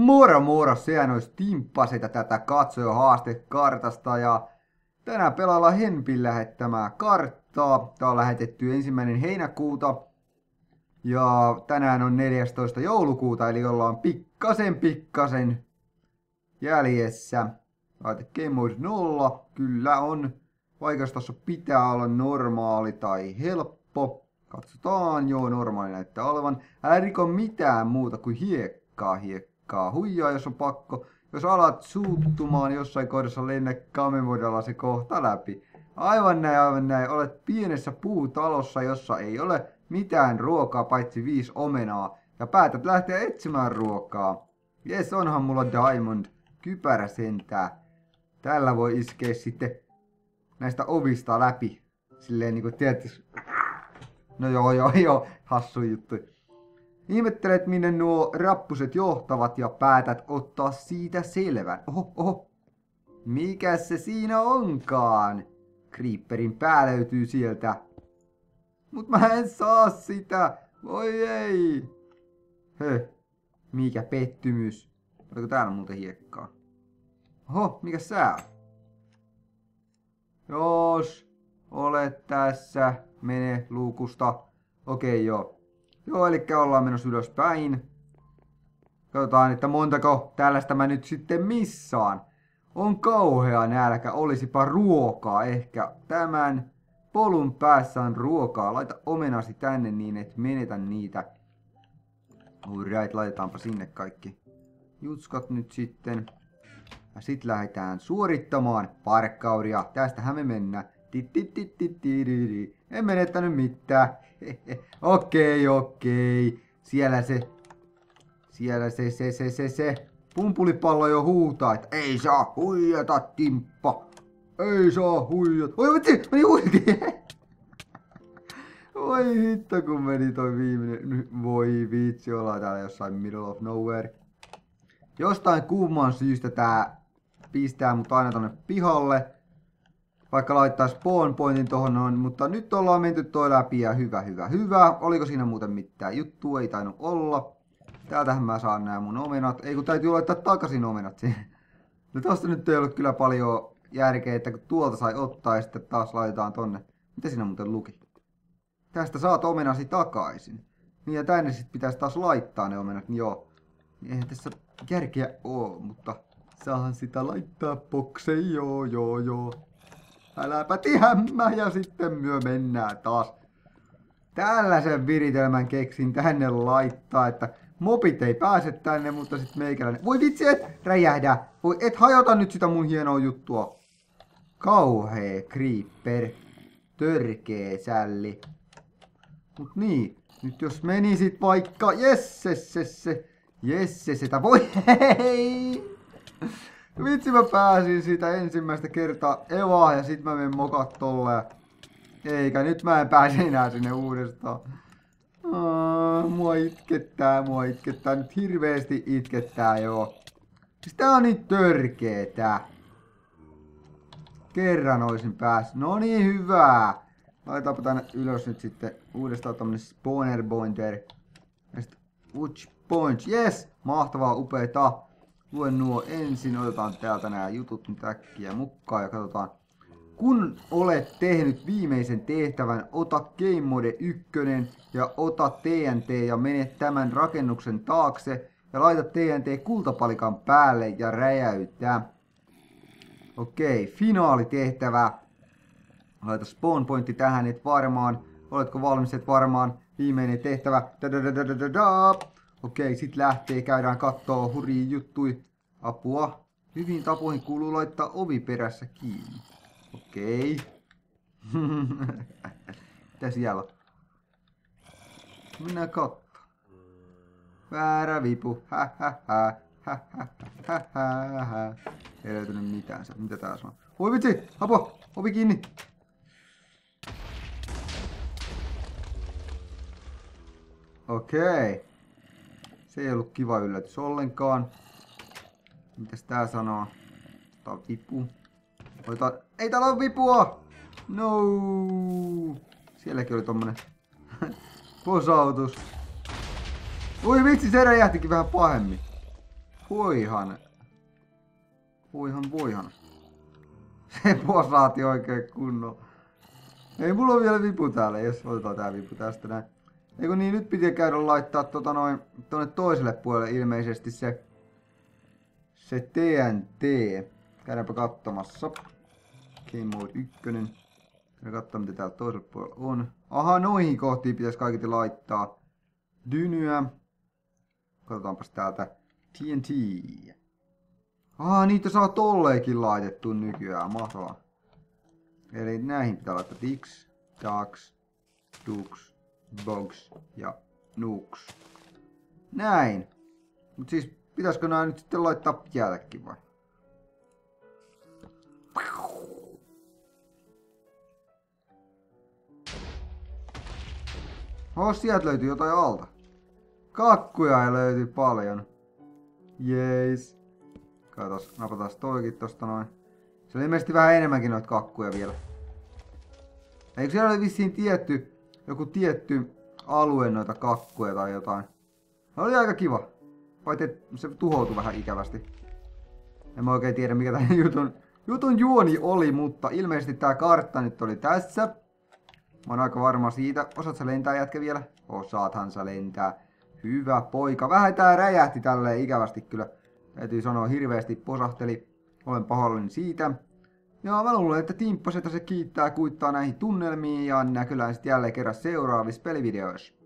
Moro moro, sehän olisi timppaseita tätä katsoja haastekartasta ja tänään pelaillaan Henpin lähettämää karttaa. Tää on lähetetty ensimmäinen heinäkuuta ja tänään on 14. joulukuuta eli ollaan pikkasen pikkasen jäljessä. Laite Game Mode 0, kyllä on. Vaikeustaso pitää olla normaali tai helppo. Katsotaan, joo normaali näyttää olevan. Älä riko mitään muuta kuin hiekkaa hiekkaa paikkaa. Huijaa, jos on pakko. Jos alat suuttumaan jossain kohdassa, lennä kamemoidalla se kohta läpi. Aivan näin, aivan näin. Olet pienessä puutalossa, jossa ei ole mitään ruokaa paitsi viisi omenaa. Ja päätät lähteä etsimään ruokaa. Jes, onhan mulla Diamond. Kypärä sentää. Tällä voi iskeä sitten näistä ovista läpi. Silleen niinku, tiedätkö? No joo, joo, joo. Hassu juttu. Ihmettelet, minne nuo rappuset johtavat ja päätät ottaa siitä selvän. Oho, oho. Mikä se siinä onkaan? Creeperin pää löytyy sieltä. Mut mä en saa sitä. Voi ei. Höh. Mikä pettymys. Oliko täällä muuten hiekkaa? Oho, mikä sä on? Jos olet tässä, mene luukusta. Okei, joo. Joo, eli ollaan menossa ylöspäin. Katsotaan, että montako tällaista mä nyt sitten missaan. On kauhea nälkä, olisipa ruokaa ehkä. Tämän polun päässä on ruokaa. Laita omenasi tänne niin, et menetä niitä. Alright, laitetaanpa sinne kaikki jutskat nyt sitten. Ja sit lähdetään suorittamaan parkkauria. Tästähän me mennään. En menettänyt mitään. okei, okei. Siellä se, siellä se, se, se, se, se. Pumpulipallo jo huutaa, että ei saa huijata, Timppa. Ei saa huijata. Oi vitsi, meni huijakin. Voi hitto, kun meni toi viimeinen. Voi vitsi, ollaan täällä jossain middle of nowhere. Jostain kumman syystä tää pistää mut aina tonne pihalle vaikka laittaa spawn pointin tohon noin, mutta nyt ollaan menty toi läpi ja hyvä, hyvä, hyvä. Oliko siinä muuten mitään juttu? Ei tainnut olla. Täältähän mä saan nämä mun omenat. Ei kun täytyy laittaa takaisin omenat siihen. No tosta nyt ei ollut kyllä paljon järkeä, että kun tuolta sai ottaa ja sitten taas laitetaan tonne. Mitä siinä muuten luki? Tästä saat omenasi takaisin. Niin ja tänne sitten pitäisi taas laittaa ne omenat, niin joo. Niin eihän tässä järkeä oo, mutta saahan sitä laittaa bokseen, joo joo joo. Äläpä tihämmä ja sitten myö mennään taas. Tällaisen viritelmän keksin tänne laittaa, että mopit ei pääse tänne, mutta sitten meikäläinen... Voi vitsi, et räjähdä! Voi, et hajota nyt sitä mun hienoa juttua. Kauhee creeper. Törkee sälli. Mut niin, nyt jos menisit vaikka... Jesse, se, se. Jesse, sitä voi... Hei! Vitsi mä pääsin siitä ensimmäistä kertaa evaa ja sit mä menen mokat tolle. Eikä nyt mä en pääse enää sinne uudestaan. Aa, mua itkettää, mua itkettää. Nyt hirveesti itkettää joo. Siis tää on niin törkeetä. Kerran olisin päässyt. No niin, hyvää. Laitetaanpa tänne ylös nyt sitten uudestaan tämmönen spawner pointer. Ja sit point. Yes! Mahtavaa, upeeta luen nuo ensin, otetaan täältä nämä jutut nyt äkkiä mukaan ja katsotaan. Kun olet tehnyt viimeisen tehtävän, ota Game Mode 1 ja ota TNT ja mene tämän rakennuksen taakse ja laita TNT kultapalikan päälle ja räjäytä. Okei, finaalitehtävä. Laita spawn pointti tähän, et varmaan. Oletko valmis, et varmaan. Viimeinen tehtävä. Da -da -da -da -da -da. Okei, sit lähtee, käydään kattoo hurjia juttui. Apua. Hyvin tapoihin kuuluu laittaa ovi perässä kiinni. Okei. Mitä siellä? Minä katso. Väärä vipu. Ei löytynyt mitään. Mitä tää on? Oi vitsi! Apua! Ovi kiinni! Okei. Se ei ollut kiva yllätys ollenkaan. Mitäs tää sanoo? Tää on vipu. Oita... Ei täällä ole vipua! No. Sielläkin oli tommonen posautus. Oi vitsi, se räjähtikin vähän pahemmin. Voihan. Voihan, voihan. Se posaati oikein kunnolla. Ei mulla ole vielä vipu täällä, jos otetaan tää vipu tästä näin. Eikö niin, nyt piti käydä laittaa tota noin, tonne toiselle puolelle ilmeisesti se, se TNT. Käydäänpä katsomassa. Game Mode 1. Käydään katsoa mitä täällä toisella puolella on. Aha, noihin kohtiin pitäisi kaiketi laittaa. Dynyä. Katsotaanpas täältä. TNT. Aha, niitä saa tolleikin laitettu nykyään. Mahtavaa. Eli näihin pitää laittaa Dix, Dax, Dux, Bogs ja Nux. Näin. Mut siis pitäisikö nämä nyt sitten laittaa jällekin vai? Oh, sieltä löytyy jotain alta. Kakkuja ei löyty paljon. Jees. Katos, napataan toikin tosta noin. Se oli ilmeisesti vähän enemmänkin noita kakkuja vielä. Eikö siellä ole vissiin tietty, joku tietty alue noita kakkuja tai jotain? Se oli aika kiva. Paitsi se tuhoutui vähän ikävästi. En mä oikein tiedä mikä tämän jutun, jutun juoni oli, mutta ilmeisesti tää kartta nyt oli tässä. Mä oon aika varma siitä. Osaat sä lentää jätkä vielä? Osaathan sä lentää. Hyvä poika. Vähän tää räjähti tälleen ikävästi kyllä. Täytyy sanoa hirveästi posahteli. Olen pahoillani siitä. Ja mä luulen, että Timppasetä se kiittää kuittaa näihin tunnelmiin ja näkyllään sitten jälleen kerran seuraavissa pelivideoissa.